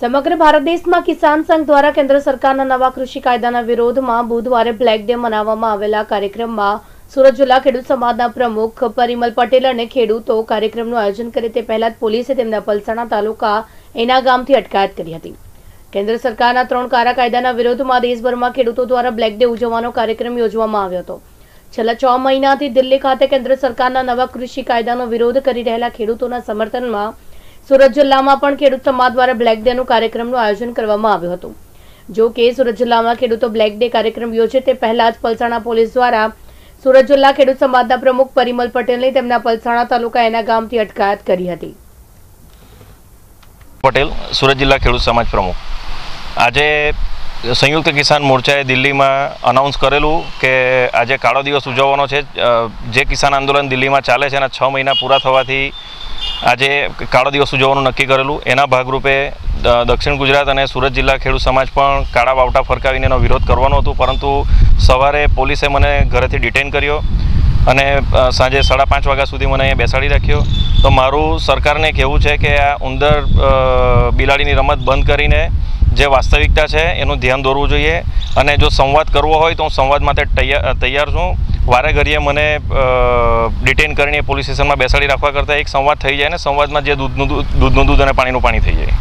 સમગ્ર ભારત દેશમાં કિસાન સંઘ દ્વારા કેન્દ્ર સરકારના નવા કૃષિ કાયદાના વિરોધમાં બુધવારે બ્લેક ડે મનાવવામાં આવેલા કાર્યક્રમમાં સુરત જિલ્લા ખેડૂત સમાજના પ્રમુખ પરિમલ પટેલ અને ખેડૂતો કાર્યક્રમનું આયોજન કરે તે પહેલા જ પોલીસે તેમના પલસાણા તાલુકા એના ગામથી અટકાયત કરી હતી. કેન્દ્ર સરકારના ત્રણ કારા કાયદાના વિરોધમાં દેશભરમાં ખેડૂતો દ્વારા બ્લેક ડે ઉજવવાનો કાર્યક્રમ યોજવામાં આવ્યો હતો. છેલ્લા છ મહિનાથી દિલ્હી ખાતે કેન્દ્ર સરકારના નવા કૃષિ કાયદાનો વિરોધ કરી રહેલા ખેડૂતોના સમર્થનમાં સુરત જિલ્લામાં પણ ખેડૂત સમાજ દ્વારા બ્લેક ડેનું કાર્યક્રમનું આયોજન કરવામાં આવ્યું હતું. જો કે સુરત જિલ્લામાં ખેડૂતો બ્લેક ડે કાર્યક્રમ યોજે તે પહેલા જ પલસાણા પોલીસ દ્વારા સુરત જિલ્લા ખેડૂત સમાજના પ્રમુખ પરિમલ પટેલની તેમના પલસાણા તાલુકા એના ગામથી અટકાયત કરી હતી. પટેલ, સુરત જિલ્લા ખેડૂત સમાજ પ્રમુખ. આજે સંયુક્ત કિસાન મોરચાએ દિલ્હીમાં અનાઉન્સ કરેલું કે આજે કાળો દિવસ ઉજવવાનો છે. જે કિસાન આંદોલન દિલ્હીમાં ચાલે છે એના છ મહિના પૂરા થવાથી આજે કાળો દિવસ ઉજવવાનું નક્કી કરેલું. એના ભાગરૂપે દક્ષિણ ગુજરાત અને સુરત જિલ્લા ખેડૂત સમાજ પણ કાળા વાવટા ફરકાવીને એનો વિરોધ કરવાનો હતું. પરંતુ સવારે પોલીસે મને ઘરેથી ડિટેન કર્યો અને સાંજે સાડા પાંચ વાગ્યા સુધી મને અહીંયા બેસાડી રાખ્યો. તો મારું સરકારને કહેવું છે કે આ ઉંદર બિલાડીની રમત બંધ કરીને જે વાસ્તવિકતા છે એનું ધ્યાન દોરવું જોઈએ. અને જો સંવાદ કરવો હોય તો હું સંવાદ માટે તૈયાર છું. વારે ઘડીએ મને ડિટેન કરીને પોલીસ સ્ટેશનમાં બેસાડી રાખવા કરતાં એક સંવાદ થઈ જાય ને સંવાદમાં જે દૂધનું દૂધ દૂધનું દૂધ અને પાણીનું પાણી થઈ જાય.